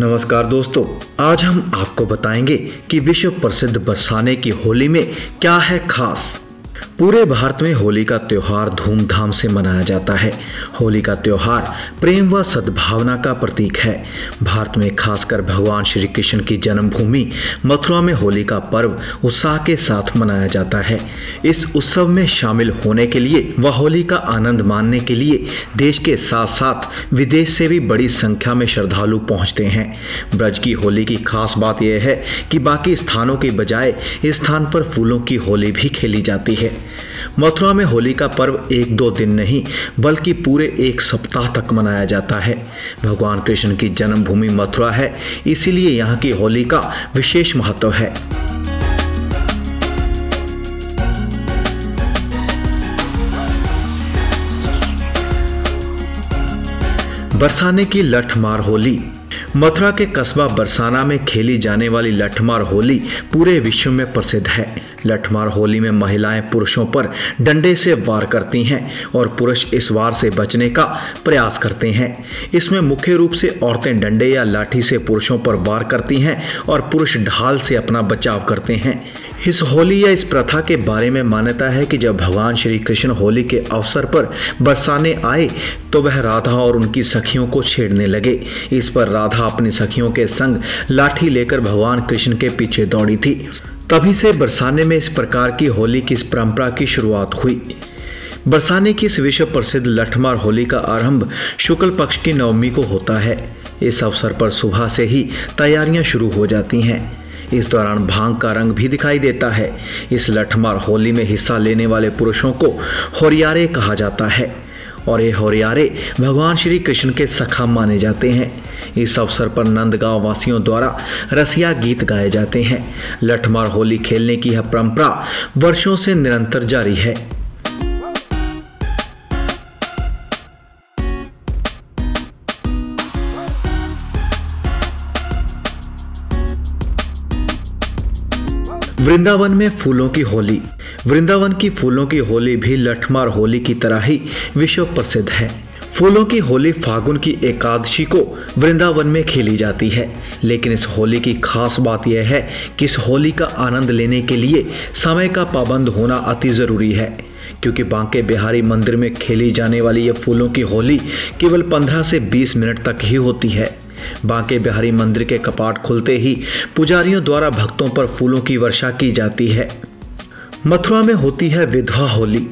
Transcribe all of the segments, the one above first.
नमस्कार दोस्तों, आज हम आपको बताएँगे कि विश्व प्रसिद्ध बरसाने की होली में क्या है खास। पूरे भारत में होली का त्यौहार धूमधाम से मनाया जाता है। होली का त्यौहार प्रेम व सद्भावना का प्रतीक है। भारत में खासकर भगवान श्री कृष्ण की जन्मभूमि मथुरा में होली का पर्व उत्साह के साथ मनाया जाता है। इस उत्सव में शामिल होने के लिए व होली का आनंद मानने के लिए देश के साथ साथ विदेश से भी बड़ी संख्या में श्रद्धालु पहुँचते हैं। ब्रज की होली की खास बात यह है कि बाकी स्थानों के बजाय इस स्थान पर फूलों की होली भी खेली जाती है। मथुरा में होली का पर्व एक दो दिन नहीं, बल्कि पूरे एक सप्ताह तक मनाया जाता है। भगवान कृष्ण की जन्मभूमि मथुरा है, इसीलिए यहाँ की होली का विशेष महत्व है। बरसाने की लठमार होली। मथुरा के कस्बा बरसाना में खेली जाने वाली लठमार होली पूरे विश्व में प्रसिद्ध है। लठमार होली में महिलाएँ पुरुषों पर डंडे से वार करती हैं और पुरुष इस वार से बचने का प्रयास करते हैं। इसमें मुख्य रूप से औरतें डंडे या लाठी से पुरुषों पर वार करती हैं और पुरुष ढाल से अपना बचाव करते हैं। इस होली या इस प्रथा के बारे में मान्यता है कि जब भगवान श्री कृष्ण होली के अवसर पर बरसाने आए तो वह राधा और उनकी सखियों को छेड़ने लगे। इस पर राधा अपनी सखियों के संग लाठी लेकर भगवान कृष्ण के पीछे दौड़ी थी। तभी से बरसाने में इस प्रकार की होली की इस परंपरा की शुरुआत हुई। बरसाने की इस विश्व प्रसिद्ध लठमार होली का आरंभ शुक्ल पक्ष की नवमी को होता है। इस अवसर पर सुबह से ही तैयारियाँ शुरू हो जाती हैं। इस दौरान भाँग का रंग भी दिखाई देता है। इस लठमार होली में हिस्सा लेने वाले पुरुषों को होरियारे कहा जाता है। और ये होरियारे भगवान श्री कृष्ण के सखा माने जाते हैं। इस अवसर पर नंदगांव वासियों द्वारा रसिया गीत गाए जाते हैं। लठमार होली खेलने की यह परंपरा वर्षों से निरंतर जारी है। वृंदावन में फूलों की होली। वृंदावन की फूलों की होली भी लठमार होली की तरह ही विश्व प्रसिद्ध है। फूलों की होली फागुन की एकादशी को वृंदावन में खेली जाती है। लेकिन इस होली की खास बात यह है कि इस होली का आनंद लेने के लिए समय का पाबंद होना अति ज़रूरी है, क्योंकि बांके बिहारी मंदिर में खेली जाने वाली यह फूलों की होली केवल 15 से 20 मिनट तक ही होती है। बांके बिहारी मंदिर के कपाट खुलते ही पुजारियों द्वारा भक्तों पर फूलों की वर्षा की जाती है। मथुरा में होती है विधवा होली।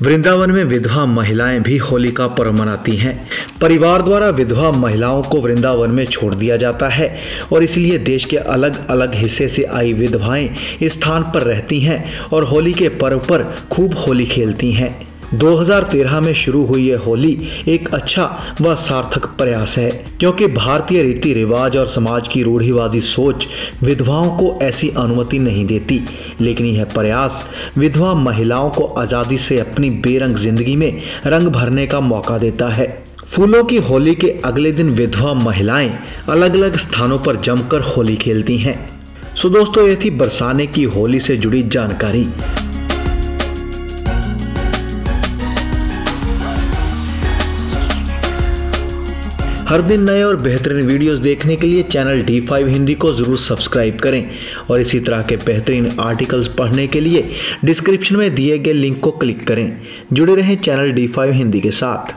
वृंदावन में विधवा महिलाएँ भी होली का पर्व मनाती हैं। परिवार द्वारा विधवा महिलाओं को वृंदावन में छोड़ दिया जाता है और इसलिए देश के अलग अलग हिस्से से आई विधवाएँ स्थान पर रहती हैं और होली के पर्व पर खूब होली खेलती हैं। 2013 में शुरू हुई यह होली एक अच्छा व सार्थक प्रयास है, क्योंकि भारतीय रीति रिवाज और समाज की रूढ़िवादी सोच विधवाओं को ऐसी अनुमति नहीं देती। लेकिन यह प्रयास विधवा महिलाओं को आज़ादी से अपनी बेरंग ज़िंदगी में रंग भरने का मौका देता है। फूलों की होली के अगले दिन विधवा महिलाएँ अलग अलग स्थानों पर जमकर होली खेलती हैं। सो दोस्तों, ये थी बरसाने की होली से जुड़ी जानकारी। हर दिन नए और बेहतरीन वीडियोस देखने के लिए चैनल डी फाइव हिंदी को ज़रूर सब्सक्राइब करें और इसी तरह के बेहतरीन आर्टिकल्स पढ़ने के लिए डिस्क्रिप्शन में दिए गए लिंक को क्लिक करें। जुड़े रहें चैनल डी फाइव हिंदी के साथ।